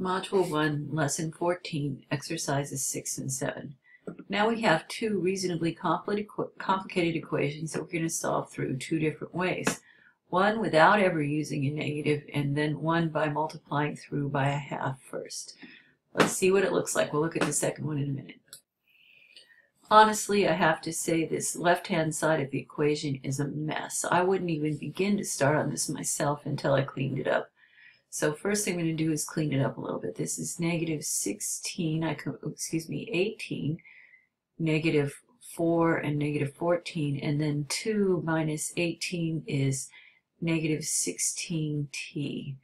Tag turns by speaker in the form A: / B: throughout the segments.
A: Module 1, Lesson 14, Exercises 6 and 7. Now we have two reasonably complicated equations that we're going to solve through two different ways. One without ever using a negative, and then one by multiplying through by a half first. Let's see what it looks like. We'll look at the second one in a minute. Honestly, I have to say this left-hand side of the equation is a mess. I wouldn't even begin to start on this myself until I cleaned it up. So first thing I'm going to do is clean it up a little bit. This is negative 16, I can, oh, excuse me, 18, negative 4 and negative 14, and then 2 minus 18 is negative 16t.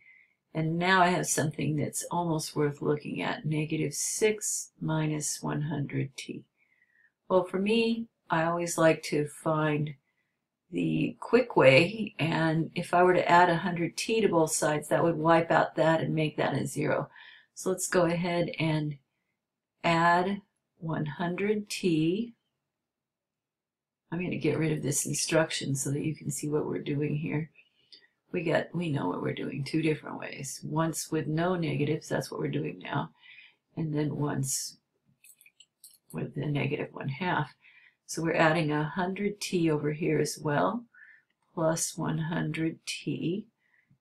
A: And now I have something that's almost worth looking at, negative 6 minus 100t. Well, for me, I always like to find the quick way, and if I were to add 100t to both sides, that would wipe out that and make that a zero. So let's go ahead and add 100t. I'm going to get rid of this instruction so that you can see what we're doing here. We get, we know what we're doing two different ways. Once with no negatives, that's what we're doing now, and then once with the negative one half. So we're adding 100t over here as well, plus 100t.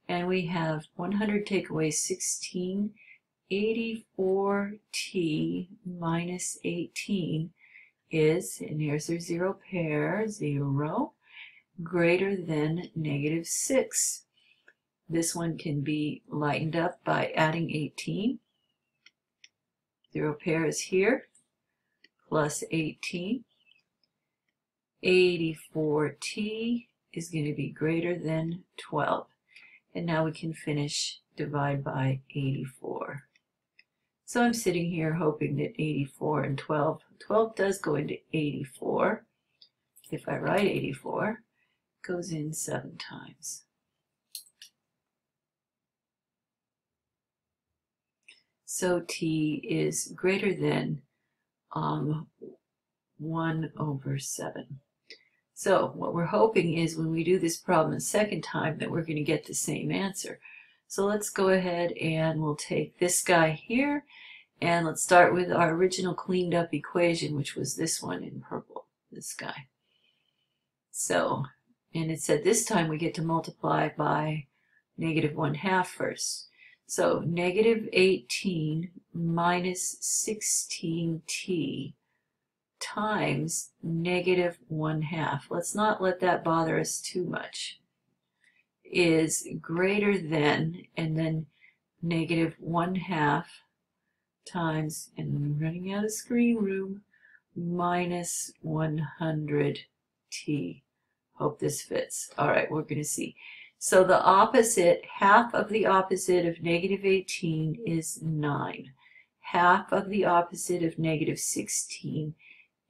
A: And we have 100 take away 16, 84t minus 18 is, and here's our zero pair, 0, greater than negative 6. This one can be lightened up by adding 18. Zero pair is here, plus 18 84t is going to be greater than 12. And now we can finish divide by 84. So I'm sitting here hoping that 84 and 12, 12 does go into 84. If I write 84, goes in seven times. So t is greater than um, 1 over 7. So what we're hoping is when we do this problem a second time that we're going to get the same answer. So let's go ahead and we'll take this guy here and let's start with our original cleaned up equation which was this one in purple, this guy. So, and it said this time we get to multiply by negative 1 half first. So negative 18 minus 16t times negative 1 half, let's not let that bother us too much, is greater than, and then negative 1 half times, and I'm running out of screen room, minus 100t. Hope this fits. All right, we're going to see. So the opposite, half of the opposite of negative 18 is 9. Half of the opposite of negative 16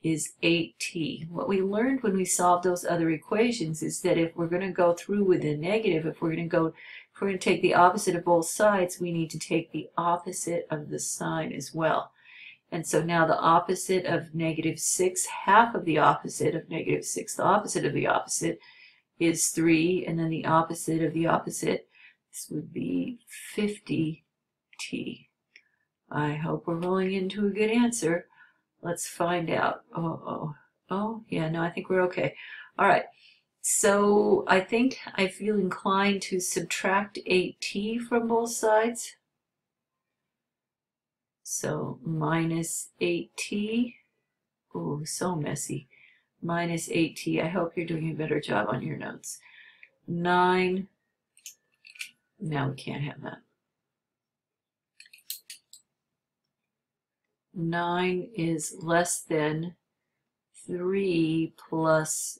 A: is 8t. What we learned when we solved those other equations is that if we're going to go through with a negative, if we're going to go, if we're going to take the opposite of both sides, we need to take the opposite of the sign as well. And so now the opposite of negative 6, half of the opposite of negative 6, the opposite of the opposite is 3, and then the opposite of the opposite, this would be 50t. I hope we're rolling into a good answer. Let's find out. Oh, oh, oh, yeah, no, I think we're okay. All right. So I think I feel inclined to subtract 8t from both sides. So minus 8t. Oh, so messy. Minus 8t. I hope you're doing a better job on your notes. 9. Now we can't have that. 9 is less than 3 plus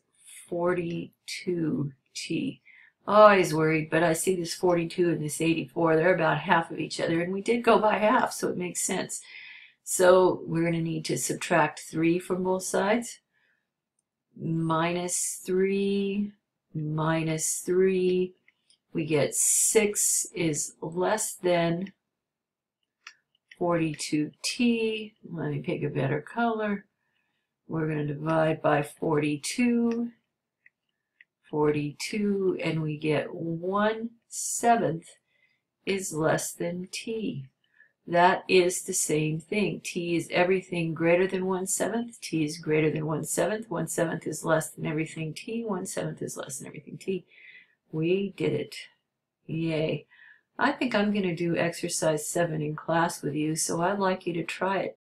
A: 42t. Always worried, but I see this 42 and this 84. They're about half of each other, and we did go by half, so it makes sense. So we're going to need to subtract 3 from both sides. Minus 3, minus 3. We get 6 is less than 42t. Let me pick a better color. We're going to divide by 42. 42, and we get 1 seventh is less than t. That is the same thing. T is everything greater than 1 seventh. T is greater than 1 seventh. 1 seventh is less than everything T. 1 seventh is less than everything T. We did it. Yay. I think I'm going to do exercise 7 in class with you, so I'd like you to try it.